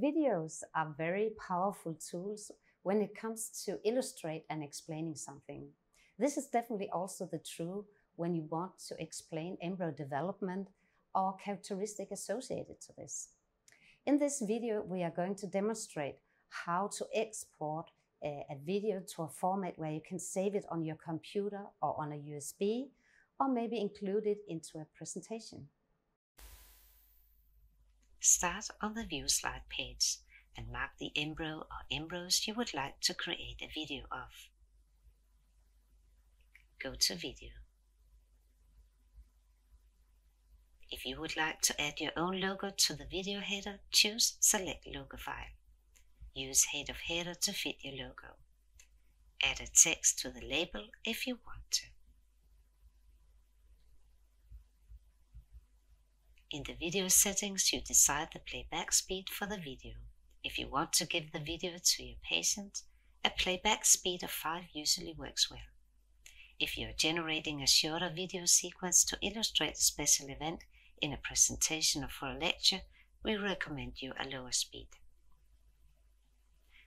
Videos are very powerful tools when it comes to illustrate and explaining something. This is definitely also the true when you want to explain embryo development or characteristic associated to this. In this video, we are going to demonstrate how to export a, a, video to a format where you can save it on your computer or on a USB, or maybe include it into a presentation. Start on the View Slide page and mark the embryo or embryos you would like to create a video of. Go to Video. If you would like to add your own logo to the video header, choose Select Logo File. Use Head of Header to fit your logo. Add a text to the label if you want to. In the video settings, you decide the playback speed for the video. If you want to give the video to your patient, a playback speed of 5 usually works well. If you're generating a shorter video sequence to illustrate a special event in a presentation or for a lecture, we recommend you a lower speed.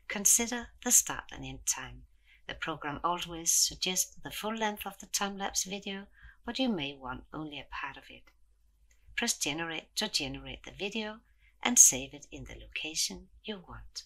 Consider the start and end time. The program always suggests the full length of the time-lapse video, but you may want only a part of it press generate to generate the video and save it in the location you want.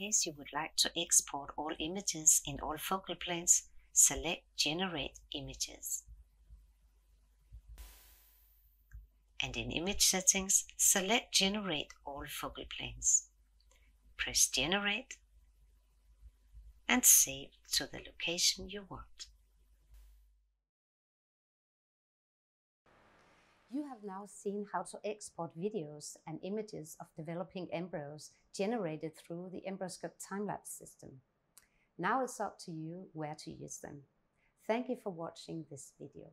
Case you would like to export all images in all focal planes, select Generate Images. And in Image Settings, select Generate All Focal Planes. Press Generate and save to the location you want. You have now seen how to export videos and images of developing embryos generated through the EmbryoScope time-lapse system. Now it's up to you where to use them. Thank you for watching this video.